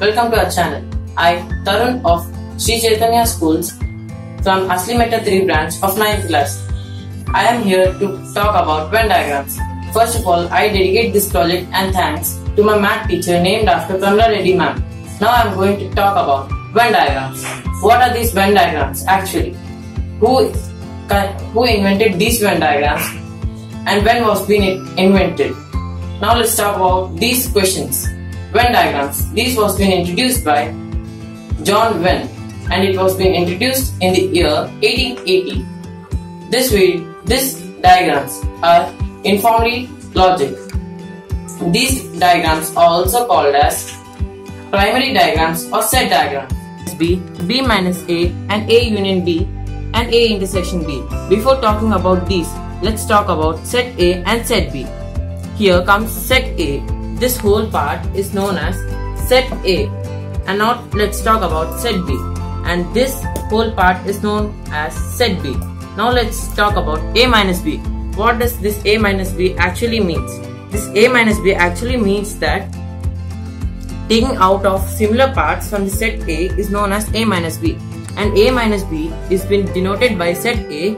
welcome to our channel. I, Tarun of Sri Chaitanya Schools from Asilmetta 3 branch of 9th class. I am here to talk about Venn diagrams. First of all, I dedicate this project and thanks to my math teacher named after Pramla Reddy ma'am. Now I am going to talk about Venn diagrams. What are these Venn diagrams actually? Who, who invented these Venn diagrams and when was being invented? Now let's talk about these questions. Venn diagrams. This was being introduced by John Venn and it was being introduced in the year 1880. This way, these diagrams are informally logic. These diagrams are also called as primary diagrams or set diagrams. B, B minus A and A union B and A intersection B. Before talking about these, let's talk about set A and set B. Here comes set A. This whole part is known as set A. And now let's talk about set B. And this whole part is known as set B. Now let's talk about A minus B. What does this A minus B actually means? This A minus B actually means that taking out of similar parts from the set A is known as A minus B. And A minus B is been denoted by set A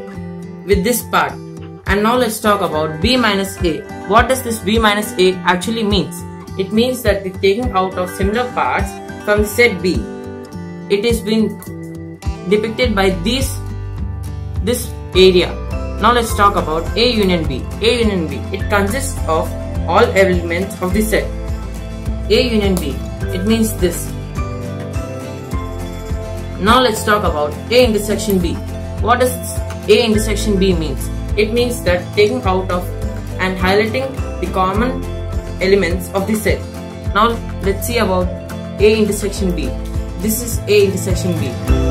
with this part. And now let's talk about B minus A. What does this B minus A actually means? It means that the taking out of similar parts from set B. It is been depicted by this, this area. Now let's talk about A union B. A union B. It consists of all elements of the set. A union B. It means this. Now let's talk about A intersection B. What does A intersection B means? It means that taking out of and highlighting the common elements of the set. Now let's see about A intersection B. This is A intersection B.